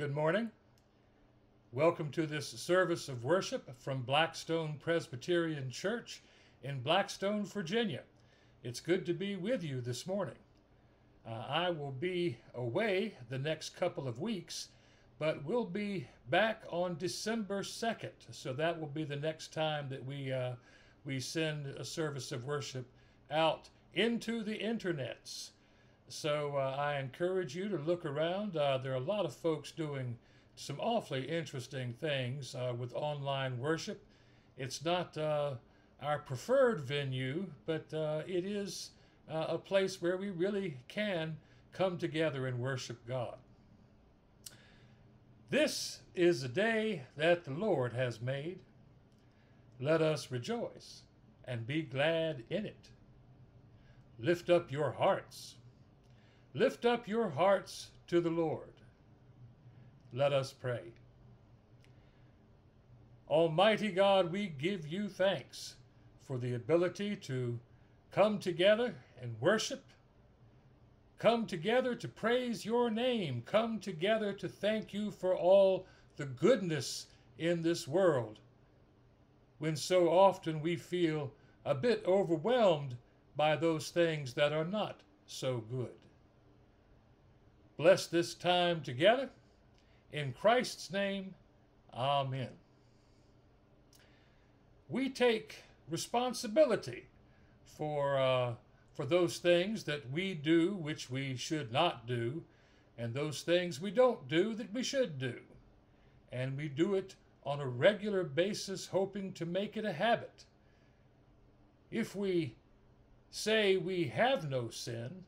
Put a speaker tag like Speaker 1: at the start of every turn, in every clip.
Speaker 1: Good morning. Welcome to this service of worship from Blackstone Presbyterian Church in Blackstone, Virginia. It's good to be with you this morning. Uh, I will be away the next couple of weeks, but we'll be back on December 2nd. So that will be the next time that we, uh, we send a service of worship out into the internets. So uh, I encourage you to look around. Uh, there are a lot of folks doing some awfully interesting things uh, with online worship. It's not uh, our preferred venue, but uh, it is uh, a place where we really can come together and worship God. This is a day that the Lord has made. Let us rejoice and be glad in it. Lift up your hearts. Lift up your hearts to the Lord. Let us pray. Almighty God, we give you thanks for the ability to come together and worship, come together to praise your name, come together to thank you for all the goodness in this world, when so often we feel a bit overwhelmed by those things that are not so good. Bless this time together. In Christ's name, Amen. We take responsibility for, uh, for those things that we do which we should not do, and those things we don't do that we should do. And we do it on a regular basis, hoping to make it a habit. If we say we have no sin,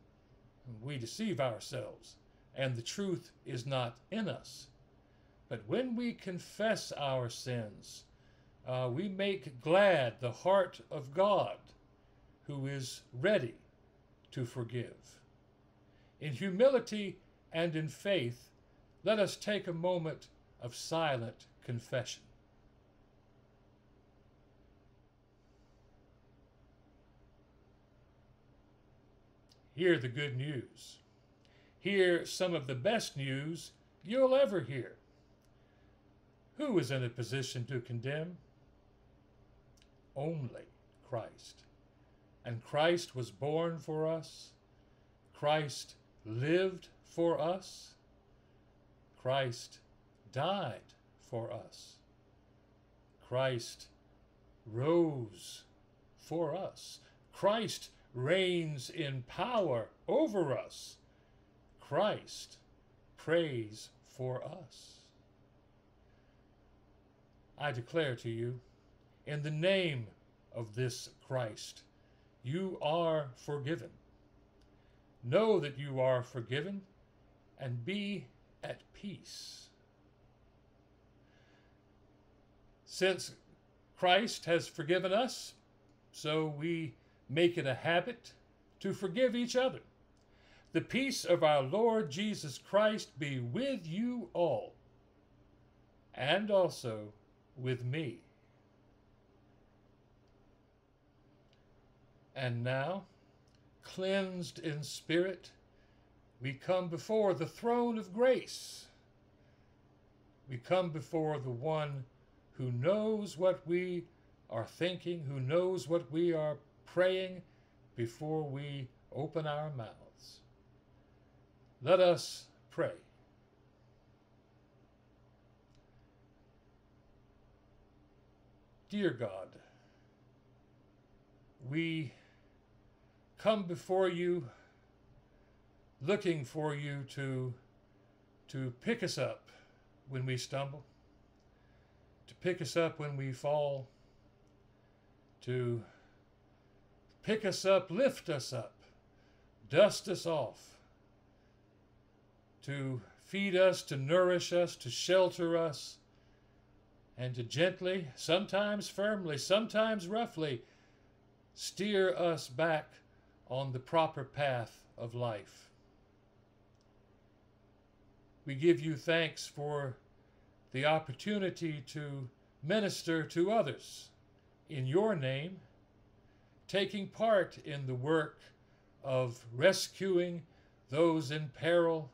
Speaker 1: we deceive ourselves, and the truth is not in us. But when we confess our sins, uh, we make glad the heart of God, who is ready to forgive. In humility and in faith, let us take a moment of silent confession. Hear the good news. Hear some of the best news you'll ever hear. Who is in a position to condemn? only Christ. And Christ was born for us. Christ lived for us. Christ died for us. Christ rose for us. Christ reigns in power over us. Christ prays for us. I declare to you, in the name of this Christ, you are forgiven. Know that you are forgiven and be at peace. Since Christ has forgiven us, so we make it a habit to forgive each other. The peace of our Lord Jesus Christ be with you all, and also with me. And now, cleansed in spirit, we come before the throne of grace. We come before the one who knows what we are thinking, who knows what we are praying before we open our mouths. Let us pray. Dear God, we come before you looking for you to, to pick us up when we stumble, to pick us up when we fall, to pick us up, lift us up, dust us off, to feed us, to nourish us, to shelter us, and to gently, sometimes firmly, sometimes roughly, steer us back on the proper path of life. We give you thanks for the opportunity to minister to others in your name, taking part in the work of rescuing those in peril,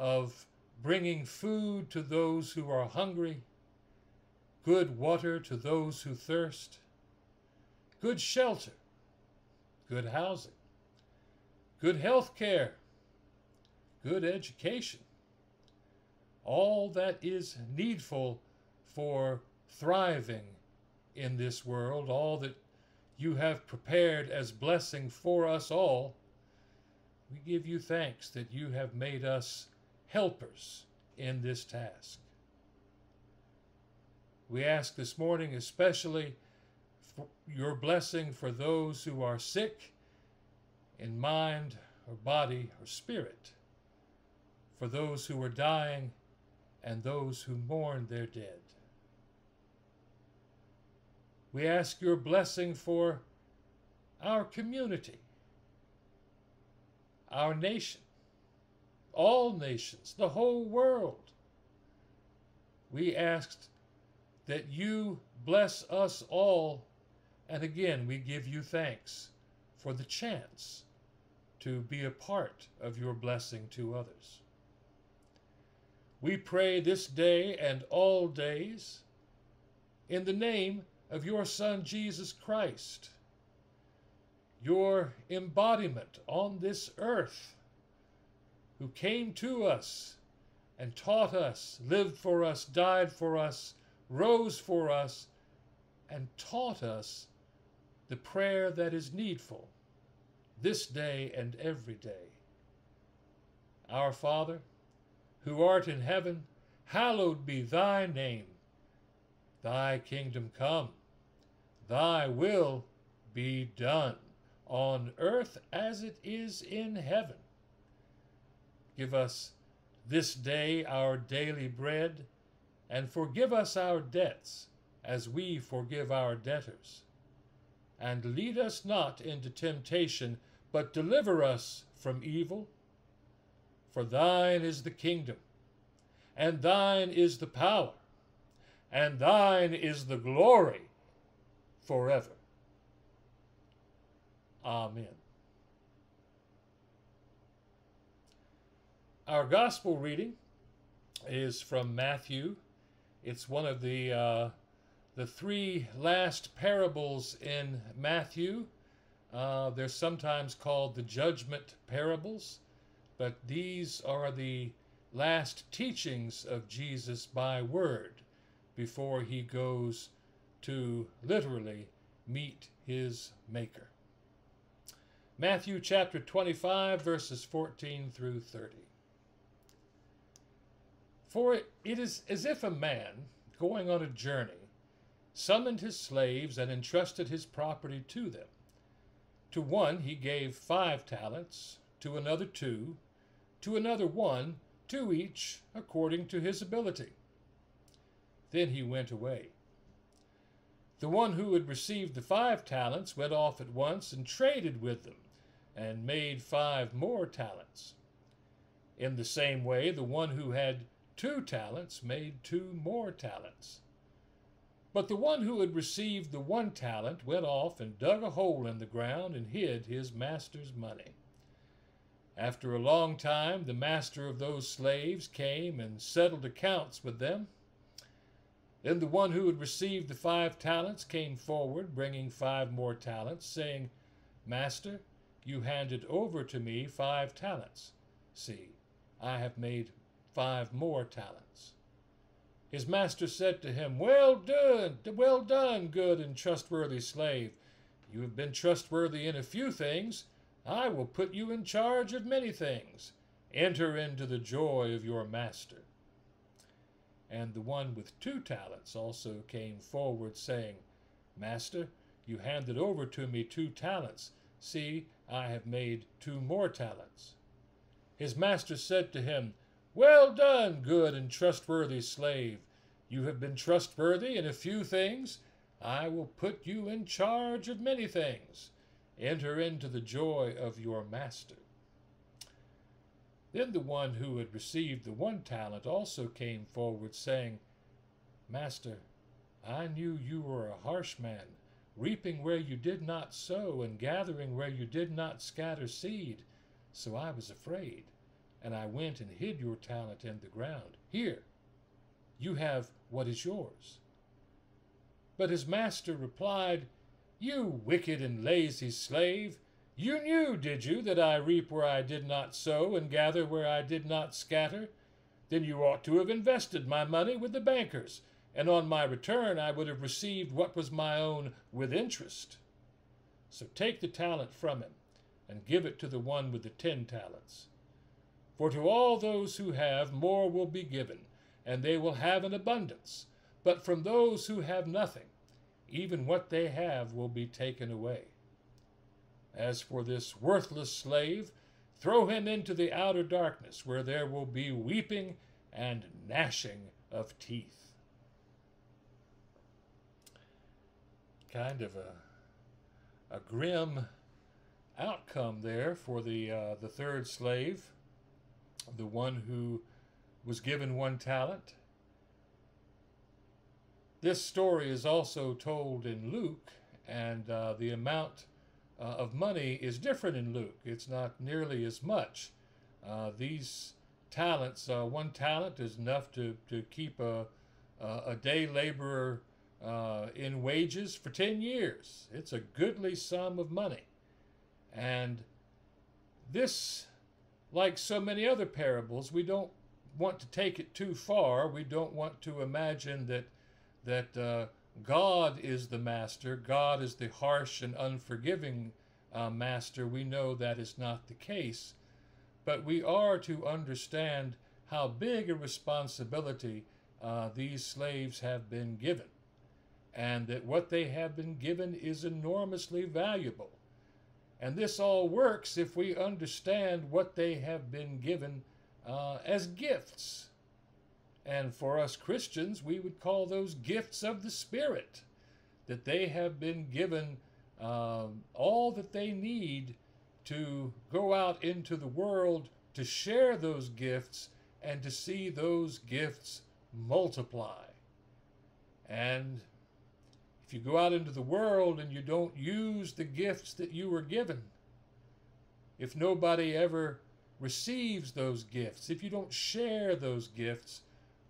Speaker 1: of bringing food to those who are hungry, good water to those who thirst, good shelter, good housing, good health care, good education, all that is needful for thriving in this world, all that you have prepared as blessing for us all, we give you thanks that you have made us helpers in this task. We ask this morning especially for your blessing for those who are sick in mind or body or spirit, for those who are dying and those who mourn their dead. We ask your blessing for our community, our nation, all nations, the whole world. We asked that you bless us all, and again we give you thanks for the chance to be a part of your blessing to others. We pray this day and all days in the name of your Son Jesus Christ, your embodiment on this earth, who came to us and taught us, lived for us, died for us, rose for us, and taught us the prayer that is needful this day and every day. Our Father, who art in heaven, hallowed be thy name. Thy kingdom come, thy will be done on earth as it is in heaven. Give us this day our daily bread, and forgive us our debts as we forgive our debtors. And lead us not into temptation, but deliver us from evil. For thine is the kingdom, and thine is the power, and thine is the glory forever. Amen. Our gospel reading is from Matthew. It's one of the uh, the three last parables in Matthew. Uh, they're sometimes called the judgment parables, but these are the last teachings of Jesus by word before he goes to literally meet his Maker. Matthew chapter 25, verses 14 through 30. For it is as if a man, going on a journey, summoned his slaves and entrusted his property to them. To one he gave five talents, to another two, to another one, to each according to his ability. Then he went away. The one who had received the five talents went off at once and traded with them, and made five more talents. In the same way, the one who had two talents made two more talents. But the one who had received the one talent went off and dug a hole in the ground and hid his master's money. After a long time, the master of those slaves came and settled accounts with them. Then the one who had received the five talents came forward, bringing five more talents, saying, Master, you handed over to me five talents. See, I have made five more talents. His master said to him, Well done, well done, good and trustworthy slave. You have been trustworthy in a few things. I will put you in charge of many things. Enter into the joy of your master. And the one with two talents also came forward, saying, Master, you handed over to me two talents. See, I have made two more talents. His master said to him, well done, good and trustworthy slave. You have been trustworthy in a few things. I will put you in charge of many things. Enter into the joy of your master. Then the one who had received the one talent also came forward, saying, Master, I knew you were a harsh man, reaping where you did not sow, and gathering where you did not scatter seed. So I was afraid and I went and hid your talent in the ground. Here, you have what is yours. But his master replied, You wicked and lazy slave, you knew, did you, that I reap where I did not sow and gather where I did not scatter? Then you ought to have invested my money with the bankers, and on my return I would have received what was my own with interest. So take the talent from him, and give it to the one with the ten talents. For to all those who have, more will be given, and they will have an abundance. But from those who have nothing, even what they have will be taken away. As for this worthless slave, throw him into the outer darkness, where there will be weeping and gnashing of teeth. Kind of a, a grim outcome there for the, uh, the third slave, the one who was given one talent. This story is also told in Luke, and uh, the amount uh, of money is different in Luke. It's not nearly as much. Uh, these talents, uh, one talent is enough to, to keep a, a day laborer uh, in wages for 10 years. It's a goodly sum of money. And this, like so many other parables, we don't want to take it too far. We don't want to imagine that, that uh, God is the master, God is the harsh and unforgiving uh, master. We know that is not the case. But we are to understand how big a responsibility uh, these slaves have been given, and that what they have been given is enormously valuable. And this all works if we understand what they have been given uh, as gifts. And for us Christians, we would call those gifts of the Spirit, that they have been given uh, all that they need to go out into the world to share those gifts and to see those gifts multiply. And if you go out into the world and you don't use the gifts that you were given, if nobody ever receives those gifts, if you don't share those gifts,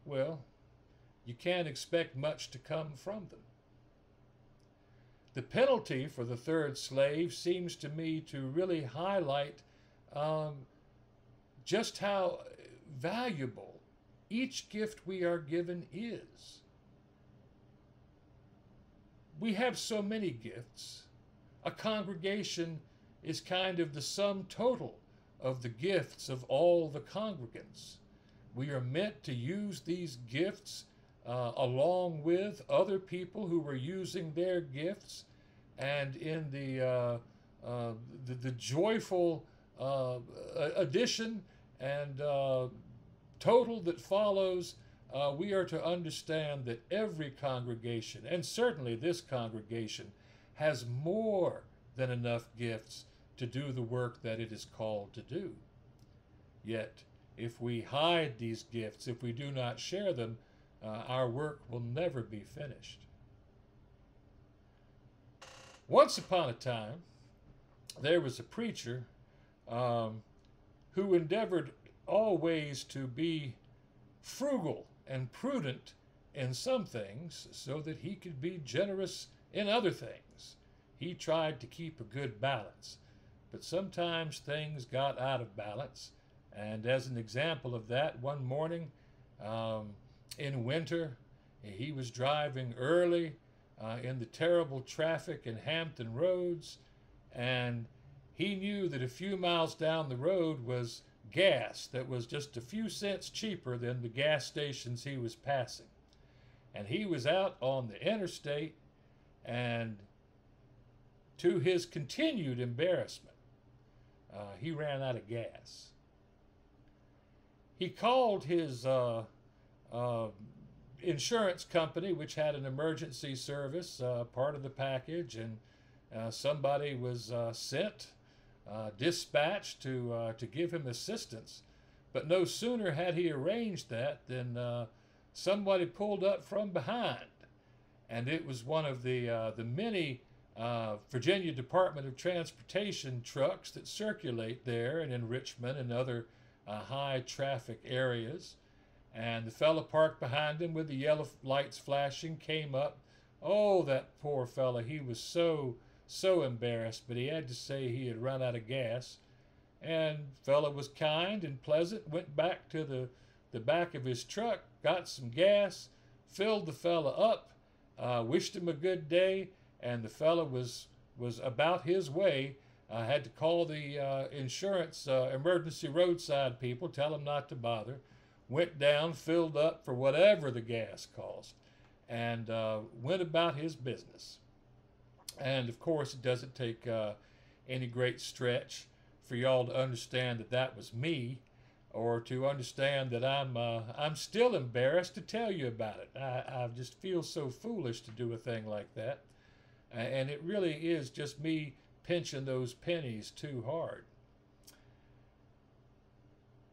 Speaker 1: well, you can't expect much to come from them. The penalty for the third slave seems to me to really highlight um, just how valuable each gift we are given is we have so many gifts. A congregation is kind of the sum total of the gifts of all the congregants. We are meant to use these gifts uh, along with other people who are using their gifts, and in the uh, uh, the, the, joyful uh, addition and uh, total that follows uh, we are to understand that every congregation, and certainly this congregation, has more than enough gifts to do the work that it is called to do. Yet, if we hide these gifts, if we do not share them, uh, our work will never be finished. Once upon a time, there was a preacher um, who endeavored always to be frugal and prudent in some things so that he could be generous in other things. He tried to keep a good balance, but sometimes things got out of balance. And as an example of that, one morning um, in winter, he was driving early uh, in the terrible traffic in Hampton Roads, and he knew that a few miles down the road was gas that was just a few cents cheaper than the gas stations he was passing. And he was out on the interstate, and to his continued embarrassment, uh, he ran out of gas. He called his uh, uh, insurance company, which had an emergency service, uh, part of the package, and uh, somebody was uh, sent uh, dispatched to, uh, to give him assistance. But no sooner had he arranged that than uh, somebody pulled up from behind. And it was one of the, uh, the many uh, Virginia Department of Transportation trucks that circulate there and in Richmond and other uh, high traffic areas. And the fellow parked behind him with the yellow lights flashing came up. Oh, that poor fellow. He was so, so embarrassed, but he had to say he had run out of gas. And fellow was kind and pleasant, went back to the, the back of his truck, got some gas, filled the fellow up, uh, wished him a good day, and the fellow was, was about his way I had to call the uh, insurance uh, emergency roadside people, tell them not to bother. Went down, filled up for whatever the gas cost, and uh, went about his business. And of course, it doesn't take uh, any great stretch for y'all to understand that that was me, or to understand that I'm uh, I'm still embarrassed to tell you about it. I, I just feel so foolish to do a thing like that, and it really is just me pinching those pennies too hard.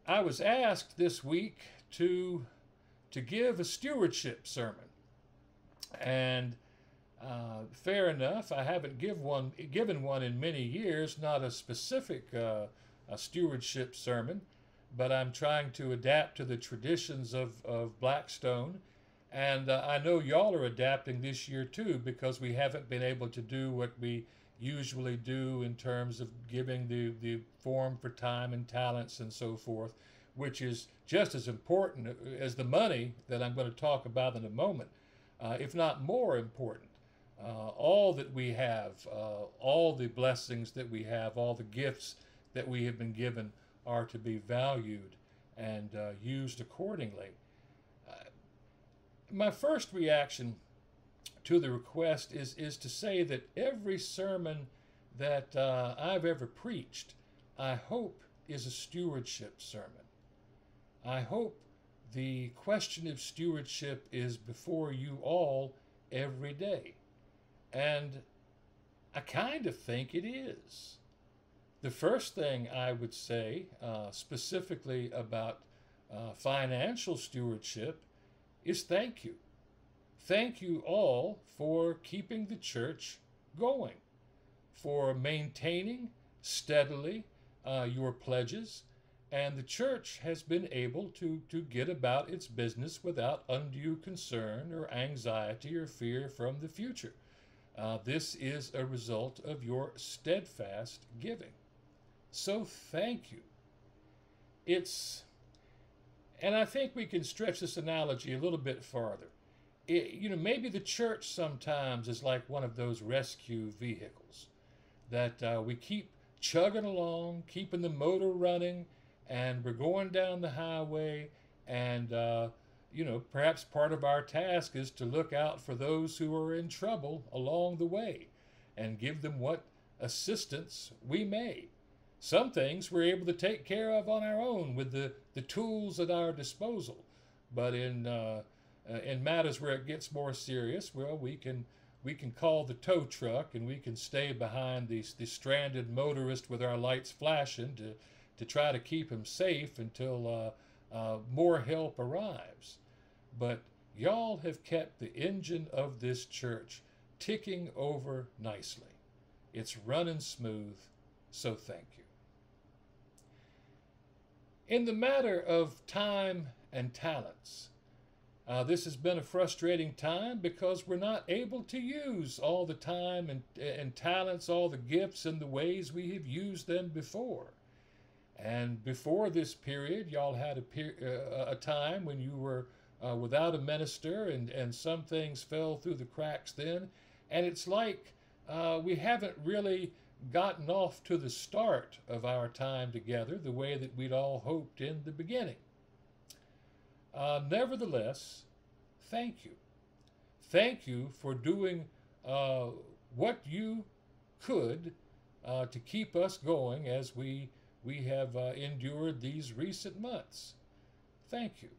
Speaker 1: I was asked this week to to give a stewardship sermon, and uh, fair enough. I haven't give one given one in many years, not a specific uh, a stewardship sermon, but I'm trying to adapt to the traditions of, of Blackstone. And uh, I know y'all are adapting this year too because we haven't been able to do what we usually do in terms of giving the, the form for time and talents and so forth, which is just as important as the money that I'm going to talk about in a moment, uh, if not more important. Uh, all that we have, uh, all the blessings that we have, all the gifts that we have been given are to be valued and uh, used accordingly. Uh, my first reaction to the request is, is to say that every sermon that uh, I've ever preached, I hope, is a stewardship sermon. I hope the question of stewardship is before you all every day. And I kind of think it is. The first thing I would say, uh, specifically about uh, financial stewardship, is thank you. Thank you all for keeping the church going, for maintaining steadily uh, your pledges, and the church has been able to, to get about its business without undue concern or anxiety or fear from the future. Uh, this is a result of your steadfast giving. So thank you. It's, and I think we can stretch this analogy a little bit farther it, you know, maybe the church sometimes is like one of those rescue vehicles that uh, we keep chugging along, keeping the motor running, and we're going down the highway. And, uh, you know, perhaps part of our task is to look out for those who are in trouble along the way and give them what assistance we may. Some things we're able to take care of on our own with the, the tools at our disposal. But in uh, uh, in matters where it gets more serious, well, we can we can call the tow truck and we can stay behind the, the stranded motorist with our lights flashing to, to try to keep him safe until uh, uh, more help arrives. But y'all have kept the engine of this church ticking over nicely. It's running smooth, so thank you. In the matter of time and talents, uh, this has been a frustrating time because we're not able to use all the time and, and talents, all the gifts and the ways we have used them before. And before this period, y'all had a, uh, a time when you were uh, without a minister and, and some things fell through the cracks then. And it's like uh, we haven't really gotten off to the start of our time together the way that we'd all hoped in the beginning. Uh, nevertheless, thank you. Thank you for doing uh, what you could uh, to keep us going as we, we have uh, endured these recent months. Thank you.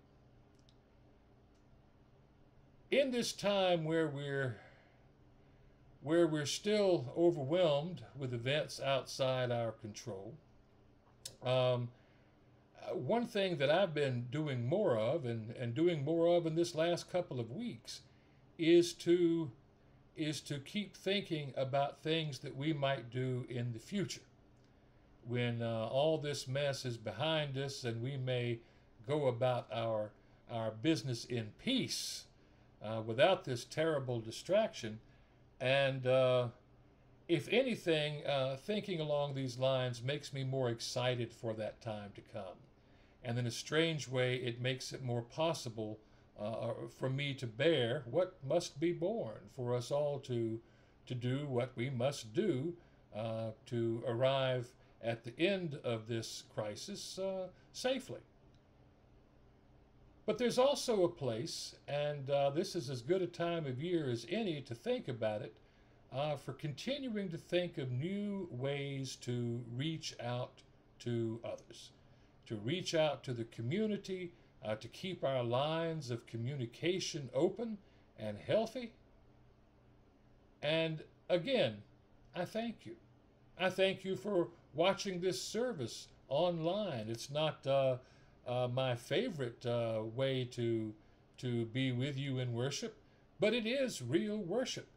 Speaker 1: In this time where we're where we're still overwhelmed with events outside our control, um, one thing that I've been doing more of and, and doing more of in this last couple of weeks is to is to keep thinking about things that we might do in the future. When uh, all this mess is behind us and we may go about our our business in peace uh, without this terrible distraction. And uh, if anything, uh, thinking along these lines makes me more excited for that time to come. And in a strange way, it makes it more possible uh, for me to bear what must be borne, for us all to, to do what we must do uh, to arrive at the end of this crisis uh, safely. But there's also a place, and uh, this is as good a time of year as any to think about it, uh, for continuing to think of new ways to reach out to others, to reach out to the community, uh, to keep our lines of communication open and healthy. And again, I thank you. I thank you for watching this service online. It's not uh, uh, my favorite uh, way to to be with you in worship, but it is real worship,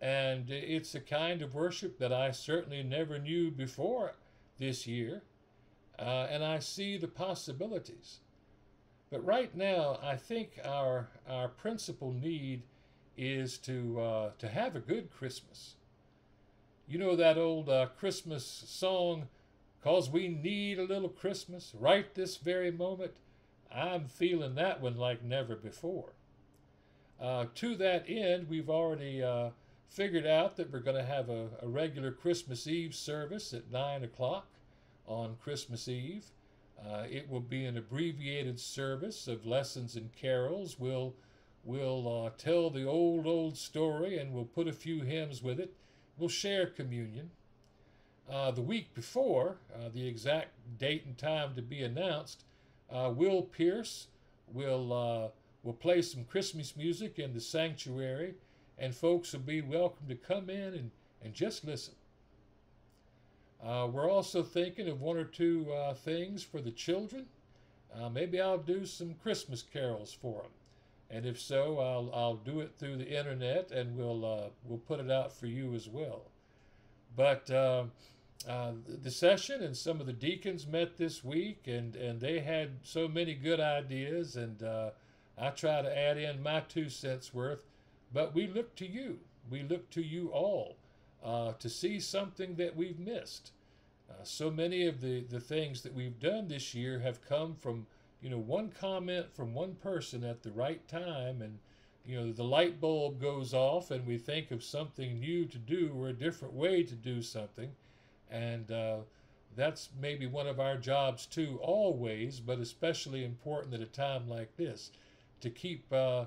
Speaker 1: and it's a kind of worship that I certainly never knew before this year, uh, and I see the possibilities. But right now, I think our our principal need is to uh, to have a good Christmas. You know that old uh, Christmas song, Cause we need a little Christmas right this very moment. I'm feeling that one like never before. Uh, to that end, we've already uh, figured out that we're going to have a, a, regular Christmas Eve service at 9 o'clock on Christmas Eve. Uh, it will be an abbreviated service of lessons and carols. We'll, we'll uh, tell the old, old story and we'll put a few hymns with it. We'll share communion. Uh, the week before, uh, the exact date and time to be announced, uh, Will Pierce will uh, will play some Christmas music in the sanctuary, and folks will be welcome to come in and, and just listen. Uh, we're also thinking of one or two uh, things for the children. maybe I'll do some Christmas carols for them, and if so, I'll I'll do it through the internet, and we'll we'll put it out for you as well. But uh, the session and some of the deacons met this week, and, and they had so many good ideas, and uh, I try to add in my two cents worth. But we look to you. We look to you all uh, to see something that we've missed. Uh, so many of the, the things that we've done this year have come from you know one comment from one person at the right time, and you know the light bulb goes off, and we think of something new to do or a different way to do something and uh, that's maybe one of our jobs too, always, but especially important at a time like this, to keep uh, uh,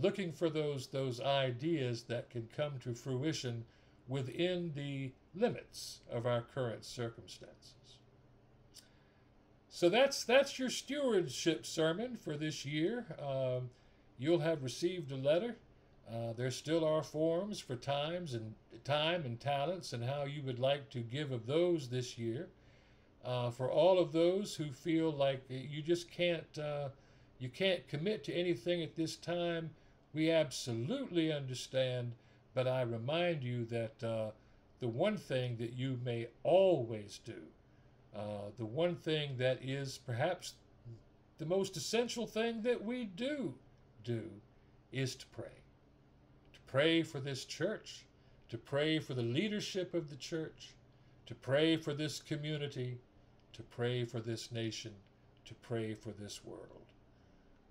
Speaker 1: looking for those those ideas that can come to fruition within the limits of our current circumstances. So that's that's your stewardship sermon for this year. Um, you'll have received a letter uh, there still are forms for times and time and talents and how you would like to give of those this year. Uh, for all of those who feel like you just can't uh, you can't commit to anything at this time, we absolutely understand. But I remind you that uh, the one thing that you may always do, uh, the one thing that is perhaps the most essential thing that we do do, is to pray To pray for this church, to pray for the leadership of the church, to pray for this community, to pray for this nation, to pray for this world.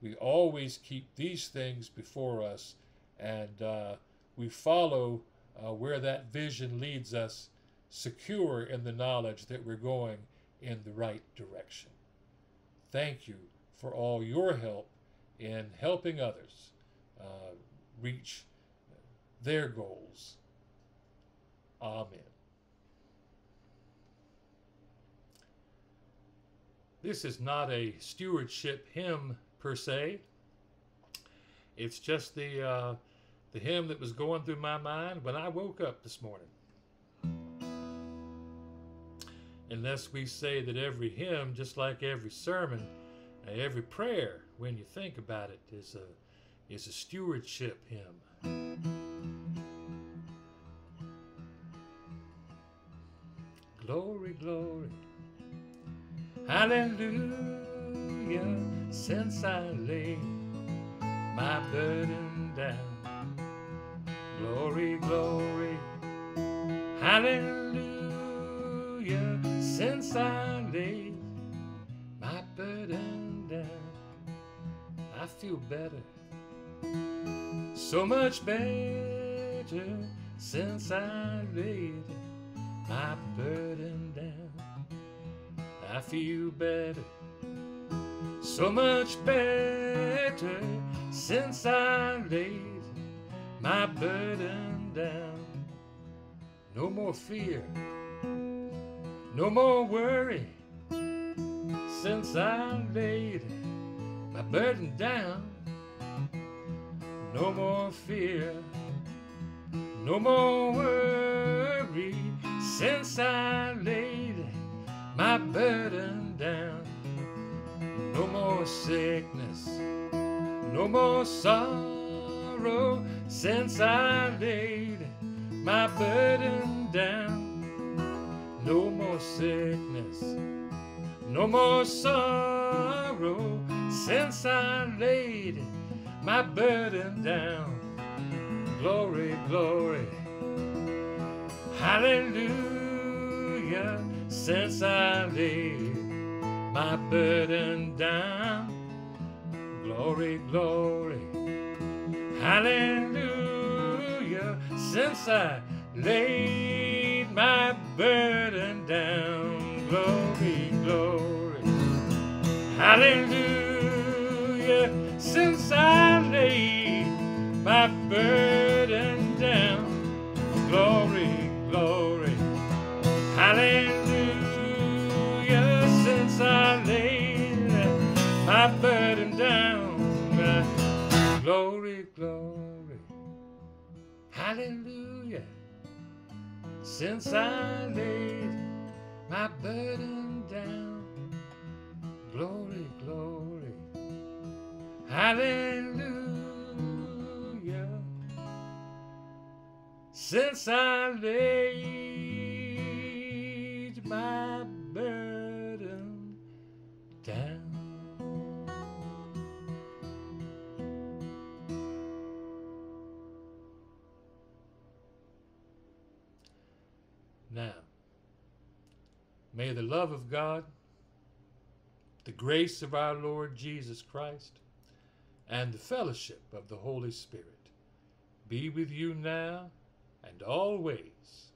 Speaker 1: We always keep these things before us and uh, we follow uh, where that vision leads us, secure in the knowledge that we're going in the right direction. Thank you for all your help in helping others uh, reach their goals. Amen. This is not a stewardship hymn per se. It's just the uh, the hymn that was going through my mind when I woke up this morning. Unless we say that every hymn, just like every sermon, uh, every prayer, when you think about it, is a is a stewardship hymn. glory, glory. Hallelujah, since I laid my burden down. Glory, glory. Hallelujah, since I laid my burden down. I feel better, so much better since I laid my burden down. I feel better, so much better since I laid my burden down. No more fear, no more worry since I laid my burden down. No more fear, no more worry since I laid my burden down. No more sickness, no more sorrow since I laid my burden down. No more sickness, no more sorrow since I laid my burden down. Glory, glory, hallelujah, since I laid my burden down. Glory, glory, hallelujah, since I laid my burden down. Glory, glory, hallelujah, since I laid my burden down. Glory, glory, hallelujah, since I laid my burden down. Glory, glory, hallelujah, since I laid my burden down. Glory, glory, hallelujah, since I laid my love of God, the grace of our Lord Jesus Christ, and the fellowship of the Holy Spirit be with you now and always.